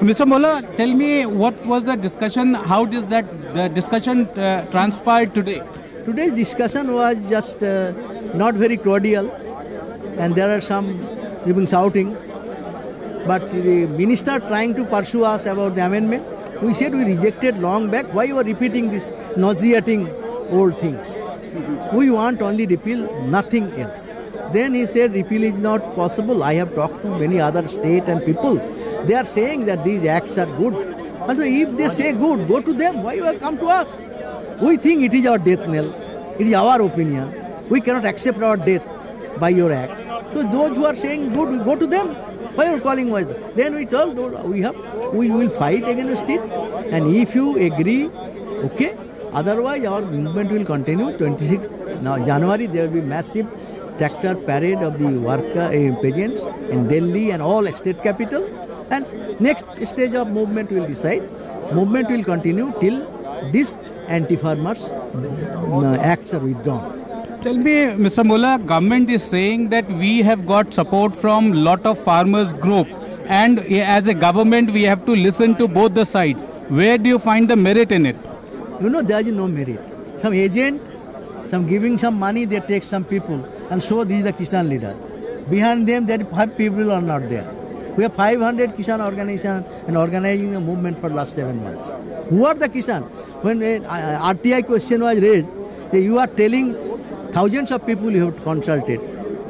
Mr. Mollah, tell me what was the discussion? How does that the discussion uh, transpired today? Today's discussion was just uh, not very cordial, and there are some even shouting. But the minister trying to pursue us about the amendment, we said we rejected long back. Why you are repeating this nauseating old things? We want only repeal, nothing else. Then he said repeal is not possible. I have talked to many other state and people. They are saying that these acts are good. And so if they say good, go to them. Why you have come to us? We think it is our death knell. It is our opinion. We cannot accept our death by your act. So those who are saying good, go to them. Why you are calling us? Then we told we have we will fight against it. And if you agree, okay. Otherwise, our movement will continue. 26th now January there will be massive tractor parade of the worker uh, peasants in Delhi and all state capital. And next stage of movement will decide. Movement will continue till this anti-farmers uh, acts are withdrawn. Tell me, Mr. Mollah, government is saying that we have got support from lot of farmers group and as a government we have to listen to both the sides. Where do you find the merit in it? You know, there is no merit. Some agent, some giving some money, they take some people and so this is the Kisan leader. Behind them, there five people are not there. We have 500 Kisan organization and organizing a movement for last seven months. Who are the Kisan? When uh, RTI question was raised, you are telling thousands of people you have consulted.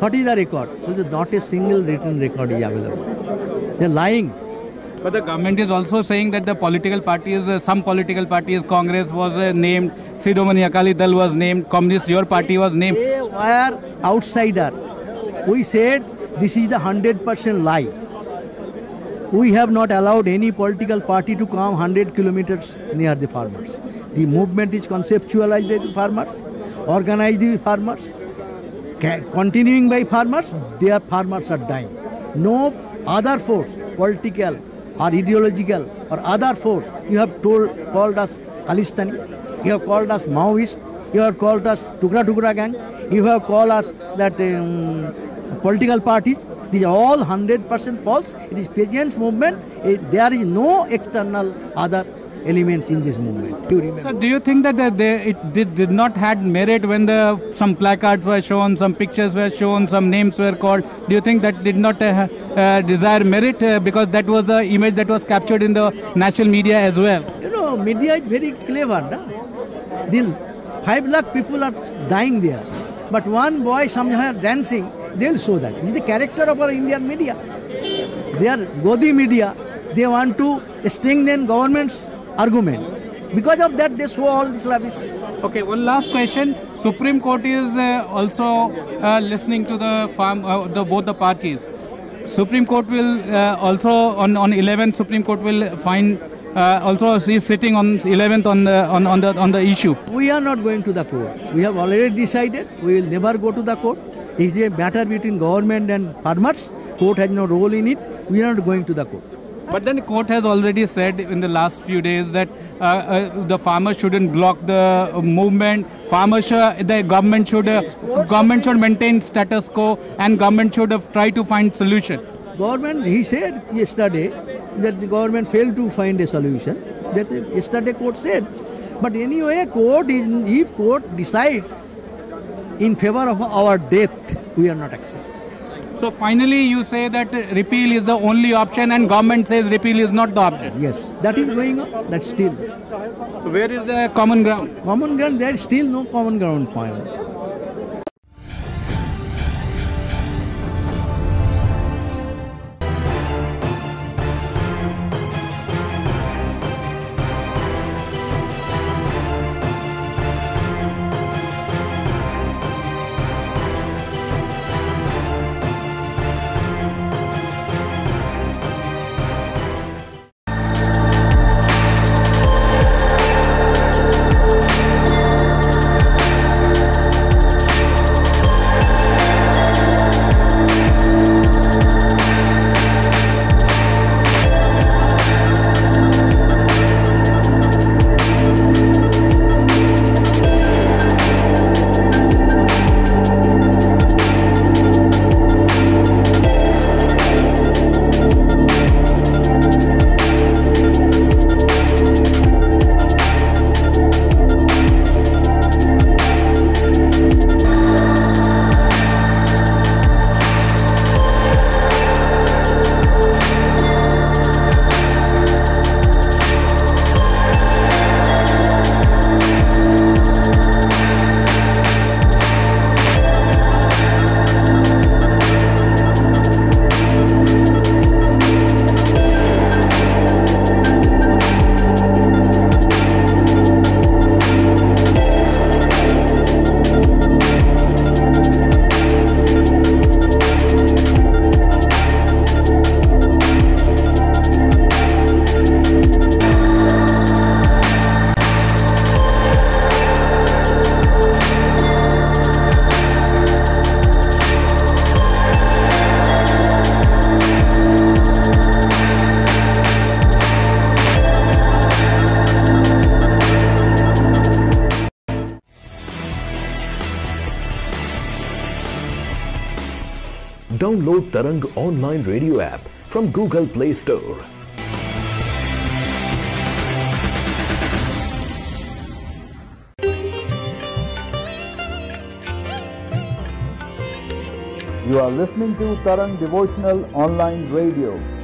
What is the record? There is not a single written record is available. They are lying. But the government is also saying that the political parties, uh, some political parties, Congress was uh, named, Shiromani Akali Dal was named, Communist, your party was named. They were outsider. We said this is the 100% lie. We have not allowed any political party to come 100 kilometers near the farmers. The movement is conceptualized by the farmers, organized by farmers, continuing by farmers, their farmers are dying. No other force, political, or ideological or other force. You have told, called us Khalistani, you have called us Maoist, you have called us Tukra Tukra gang, you have called us that um, political party. These are all 100% false. It is peasants movement. It, there is no external other elements in this movement. Do so do you think that they, it did, did not had merit when the some placards were shown, some pictures were shown, some names were called? Do you think that did not uh, uh, desire merit uh, because that was the image that was captured in the national media as well? You know, media is very clever. No? The five lakh people are dying there, but one boy somewhere dancing, they'll show that. This is the character of our Indian media. They are Godi media. They want to strengthen government's argument. Because of that, they show all this rubbish. Okay, one last question. Supreme Court is uh, also uh, listening to the farm, uh, the, both the parties. Supreme Court will uh, also on on 11th. Supreme Court will find uh, also is sitting on 11th on the on, on the on the issue. We are not going to the court. We have already decided we will never go to the court. It is a matter between government and farmers. Court has no role in it. We are not going to the court. But then the court has already said in the last few days that uh, uh, the farmers shouldn't block the movement. Farmers, the government should uh, government should maintain status quo, and government should try to find solution. Government, he said yesterday that the government failed to find a solution. That yesterday court said. But anyway, court is if court decides in favor of our death, we are not accepting. So finally you say that repeal is the only option and government says repeal is not the option. Yes, that is going on. That's still. So where is the common ground? Common ground, there is still no common ground found. Download Tarang online radio app from Google Play Store. You are listening to Tarang Devotional Online Radio.